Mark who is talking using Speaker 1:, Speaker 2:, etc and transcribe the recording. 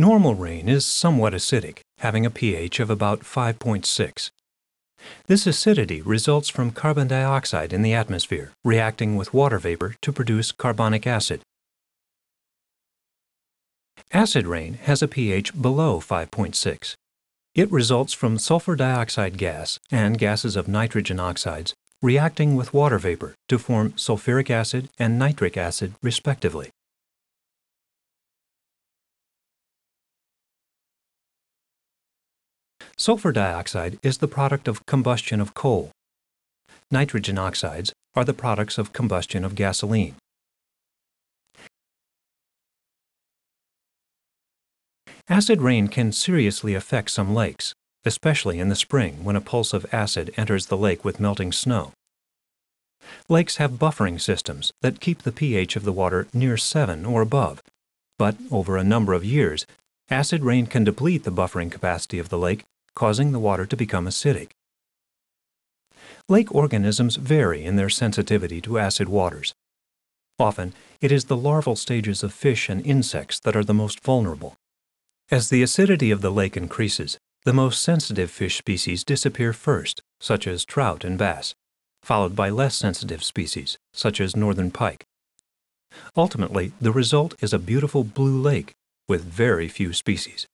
Speaker 1: Normal rain is somewhat acidic, having a pH of about 5.6. This acidity results from carbon dioxide in the atmosphere reacting with water vapor to produce carbonic acid. Acid rain has a pH below 5.6. It results from sulfur dioxide gas and gases of nitrogen oxides reacting with water vapor to form sulfuric acid and nitric acid respectively. Sulfur dioxide is the product of combustion of coal. Nitrogen oxides are the products of combustion of gasoline. Acid rain can seriously affect some lakes, especially in the spring when a pulse of acid enters the lake with melting snow. Lakes have buffering systems that keep the pH of the water near 7 or above, but over a number of years, acid rain can deplete the buffering capacity of the lake causing the water to become acidic. Lake organisms vary in their sensitivity to acid waters. Often, it is the larval stages of fish and insects that are the most vulnerable. As the acidity of the lake increases, the most sensitive fish species disappear first, such as trout and bass, followed by less sensitive species, such as northern pike. Ultimately, the result is a beautiful blue lake with very few species.